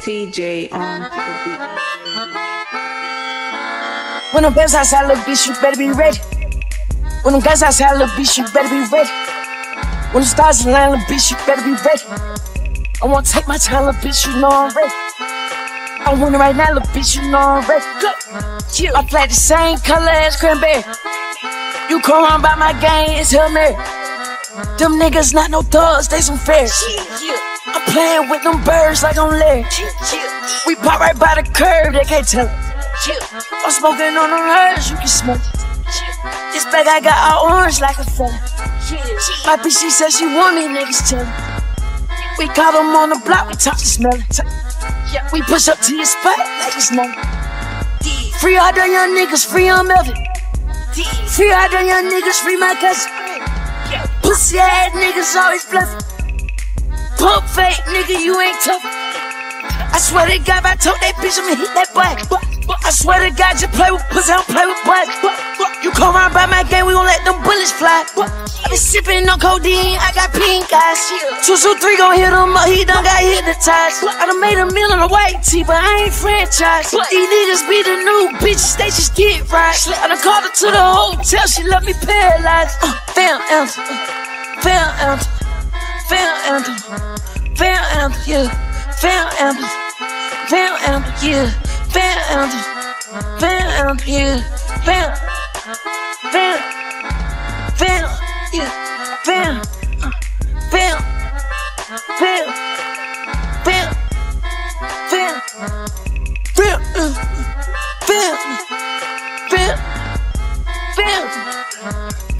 TJ on the beat. When them outside, little bitch, you better be ready. When them guys outside, little bitch, you better be ready. When the stars align, little bitch, you better be ready. I wanna take my time, little bitch, you know I'm ready. I want it right now, little bitch, you know I'm ready. I play the same color as cranberry. You come on by my game, it's Hail Mary. Them niggas not no thugs, they some fairs. I'm playing with them birds like I'm Larry. We pop right by the curb, they can't tell. I'm smoking on them herbs, you can smoke. This bag I got all orange like a fella. My bitch, she said she want me, niggas tell me. We caught them on the block, we talk to smell it. We push up to your spot like it's nothing. Free all them young niggas, free on Melvin. Free all them young niggas, free my cousin. Pussy ass niggas always bluffing. Pump fake nigga, you ain't tough. I swear to God, I told that bitch I'ma hit that boy. I swear to God, you play with pussy, I don't play with boys. You come around by my game, we gon' let them bullets fly. I been sipping on codeine, I got pink eyes. Two, two, three gon' hit him up, he done got hypnotized. I done made a meal on the white tee, but I ain't franchised. These niggas be the new they just get right. I done called her to the hotel, she left me paralyzed. Uh, Vamp anthem, uh, vamp anthem, vamp anthem, vamp anthem, yeah, vamp anthem, vamp anthem, yeah, vamp anthem, vamp anthem, yeah, fam, fam, fam, yeah, fam, uh, fam, fam, fam, fam, fam, fam, fam, fam,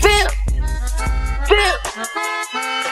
fam, fam.